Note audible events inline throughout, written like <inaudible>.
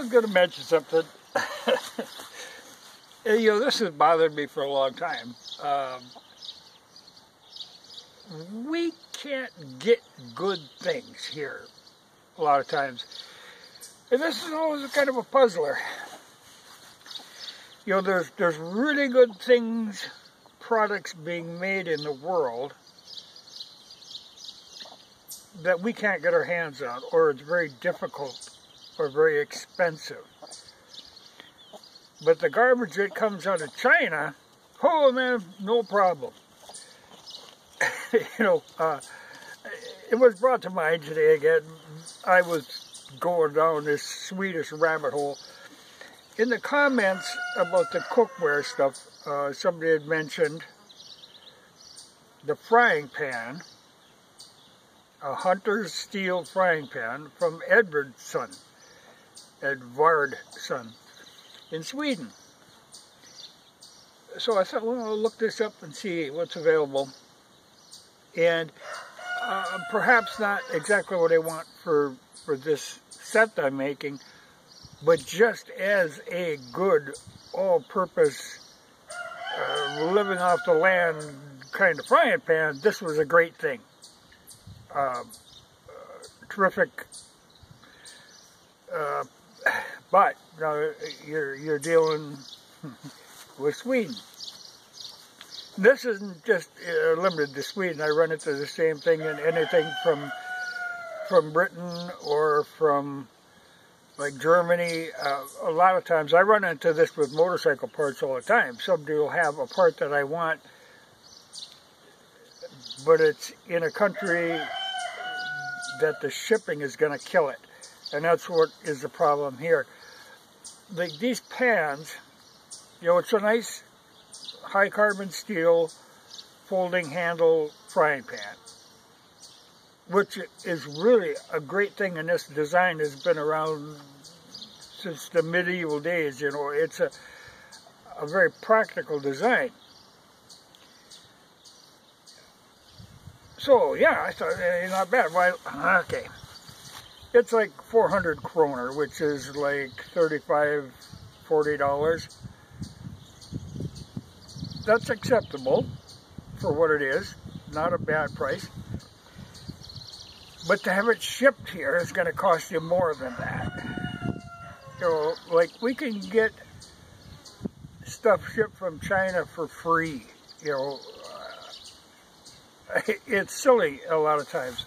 Was going to mention something. <laughs> you know, this has bothered me for a long time. Um, we can't get good things here a lot of times. And this is always kind of a puzzler. You know, there's, there's really good things, products being made in the world that we can't get our hands on, or it's very difficult or very expensive. But the garbage that comes out of China, oh man, no problem. <laughs> you know, uh, it was brought to mind today again. I was going down this Swedish rabbit hole. In the comments about the cookware stuff, uh, somebody had mentioned the frying pan, a Hunter's steel frying pan from Edvardsson, Edvardsson in Sweden. So I thought, well, I'll look this up and see what's available. And uh, perhaps not exactly what I want for, for this set I'm making, but just as a good all-purpose uh, living off the land kind of frying pan, this was a great thing. Um, uh, terrific but uh, you're you're dealing <laughs> with Sweden. This isn't just uh, limited to Sweden. I run into the same thing in anything from from Britain or from like Germany. Uh, a lot of times I run into this with motorcycle parts all the time. Somebody will have a part that I want, but it's in a country that the shipping is going to kill it. And that's what is the problem here. The, these pans, you know, it's a nice high carbon steel folding handle frying pan, which is really a great thing and this design has been around since the medieval days, you know, it's a, a very practical design. So, yeah, I thought, eh, not bad. Why, okay. It's like 400 kroner, which is like 35 $40. That's acceptable for what it is. Not a bad price. But to have it shipped here is going to cost you more than that. Know, like we can get stuff shipped from China for free. You know, uh, <laughs> it's silly a lot of times.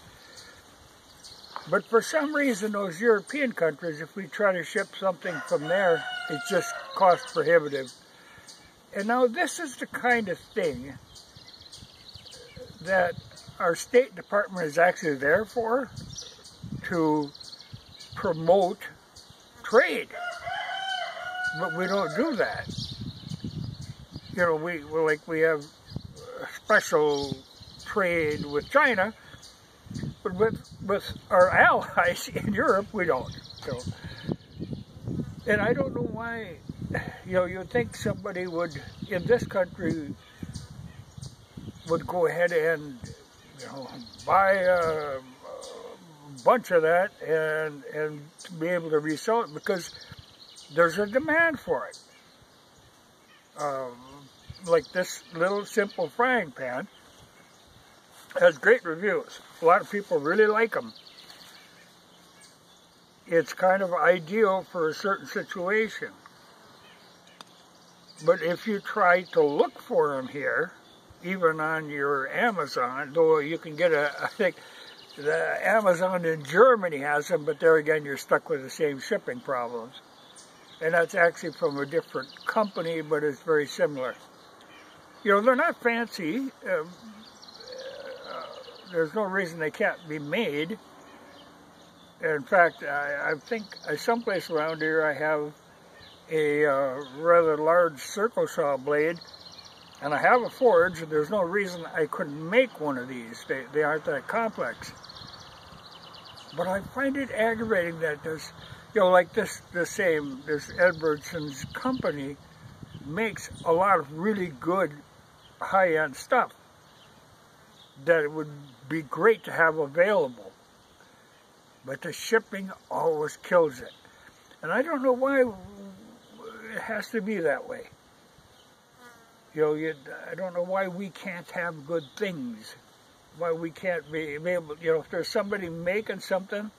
But for some reason, those European countries, if we try to ship something from there, it's just cost prohibitive. And now this is the kind of thing that our State Department is actually there for, to promote trade. But we don't do that. You know, we like we have special trade with China, but with, with our allies <laughs> in Europe, we don't. So, and I don't know why, you know, you'd think somebody would, in this country, would go ahead and, you know, buy a, a bunch of that and, and be able to resell it because there's a demand for it. Um, like this little simple frying pan, has great reviews. A lot of people really like them. It's kind of ideal for a certain situation. But if you try to look for them here, even on your Amazon, though you can get a, I think the Amazon in Germany has them, but there again you're stuck with the same shipping problems. And that's actually from a different company, but it's very similar. You know, they're not fancy. Um, there's no reason they can't be made. In fact, I, I think someplace around here I have a uh, rather large circle saw blade and I have a forge and there's no reason I couldn't make one of these. They, they aren't that complex. But I find it aggravating that this, you know, like this, the same, this Edvardsson's company makes a lot of really good high-end stuff that it would be great to have available. But the shipping always kills it. And I don't know why it has to be that way. You know, you, I don't know why we can't have good things. Why we can't be, be able, you know, if there's somebody making something,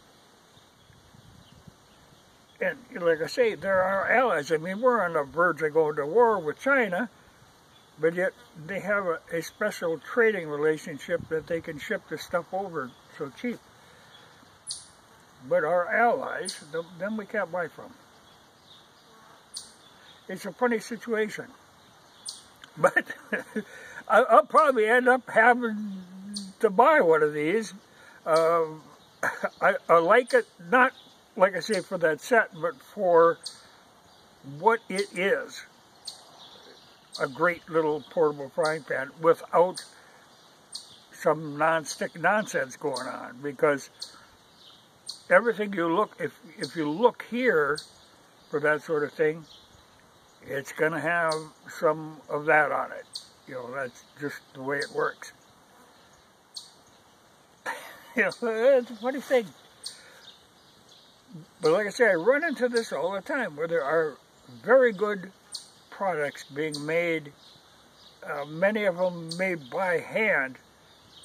and like I say, there are allies. I mean, we're on the verge of going to war with China, but yet they have a, a special trading relationship that they can ship the stuff over so cheap. But our allies, them we can't buy from. It's a funny situation. <laughs> But I'll probably end up having to buy one of these. Uh, <laughs> I, I like it, not like I say for that set, but for what it is. A great little portable frying pan without some non-stick nonsense going on because everything you look, if, if you look here for that sort of thing, it's going to have some of that on it. You know, that's just the way it works. <laughs> you know, it's a funny thing. But like I say, I run into this all the time where there are very good products being made, uh, many of them made by hand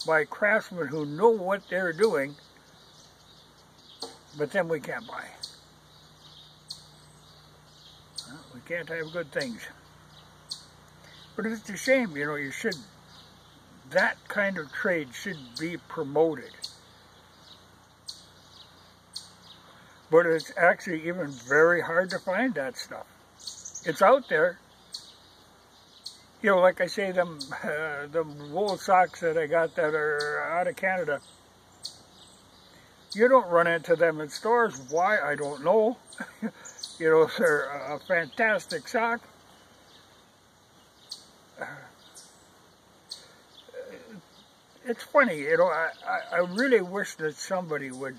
by craftsmen who know what they're doing, but then we can't buy. We can't have good things. But it's a shame, you know, you should, that kind of trade should be promoted. But it's actually even very hard to find that stuff. It's out there. You know, like I say, them, <laughs> uh, the wool socks that I got that are out of Canada, you don't run into them in stores. Why? I don't know. <laughs> You know, they're a fantastic sock. <sighs> It's funny, you know, I, I really wish that somebody would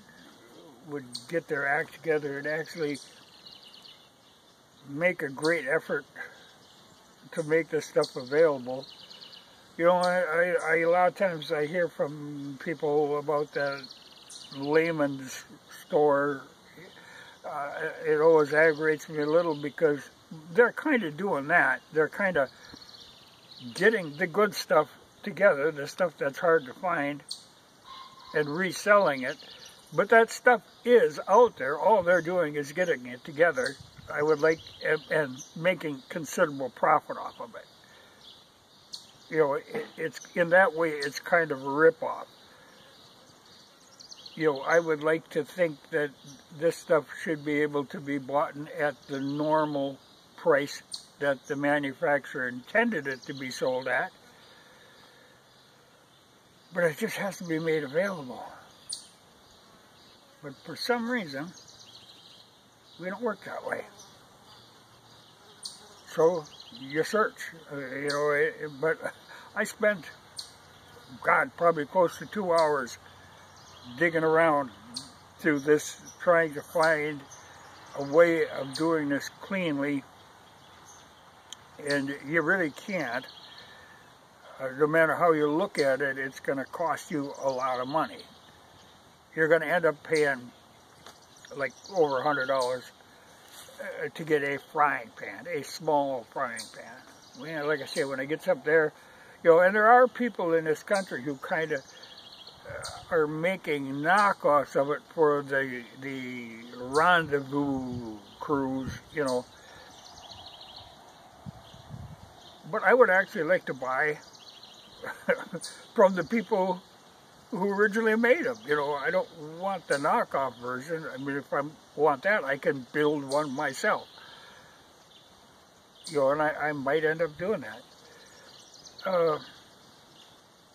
would get their act together and actually make a great effort to make this stuff available. You know, I, I, I, a lot of times I hear from people about that Lehman's store uh, it always aggravates me a little because they're kind of doing that. They're kind of getting the good stuff together, the stuff that's hard to find, and reselling it. But that stuff is out there. All they're doing is getting it together. I would like, and, and making considerable profit off of it. You know, it, it's in that way, it's kind of a ripoff you know, I would like to think that this stuff should be able to be bought at the normal price that the manufacturer intended it to be sold at. But it just has to be made available. But for some reason, we don't work that way. So you search, uh, you know, it, but I spent, God, probably close to two hours digging around through this, trying to find a way of doing this cleanly, and you really can't. Uh, no matter how you look at it, it's going to cost you a lot of money. You're going to end up paying like over a hundred dollars uh, to get a frying pan, a small frying pan. Know, like I say, when it gets up there, you know, and there are people in this country who kind of are making knockoffs of it for the the rendezvous crews, you know. But I would actually like to buy <laughs> from the people who originally made them. You know, I don't want the knockoff version. I mean, if I want that, I can build one myself. You know, and I, I might end up doing that. Uh,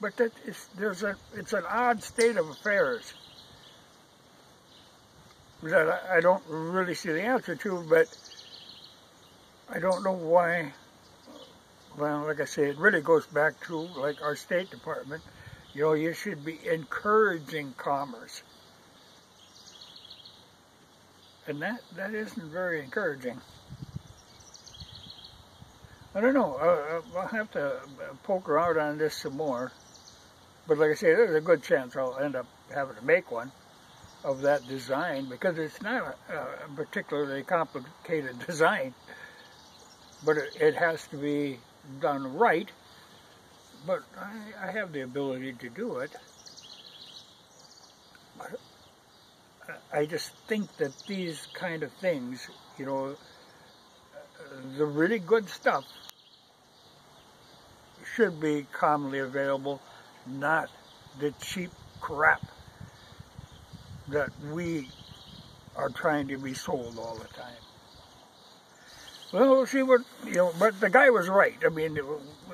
but that is, there's a, it's an odd state of affairs that I, I don't really see the answer to, but I don't know why, well, like I say, it really goes back to, like, our State Department. You know, you should be encouraging commerce. And that, that isn't very encouraging. I don't know. Uh, I'll have to poke around on this some more. But like I say, there's a good chance I'll end up having to make one. of that design because it's not a, a particularly complicated <laughs> design, but it, it, has to be done right. But I, I have the ability to do it. But I just think that these kind of things, you know, the really good stuff should be commonly available, not the cheap crap that we are trying to be sold all the time. Well, see what, you know, but the guy was right. I mean,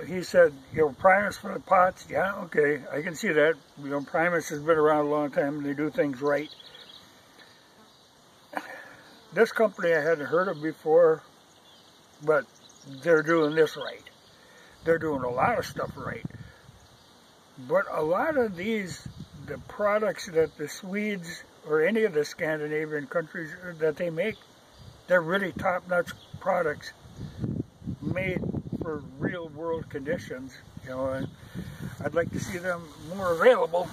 he said, you know, Primus for the pots, yeah, okay, I can see that. You know, Primus has been around a long time and they do things right. This company I hadn't heard of before, but they're doing this right. They're doing a lot of stuff right. But a lot of these, the products that the Swedes or any of the Scandinavian countries that they make, they're really top-notch products made for real world conditions, you know, I'd like to see them more available.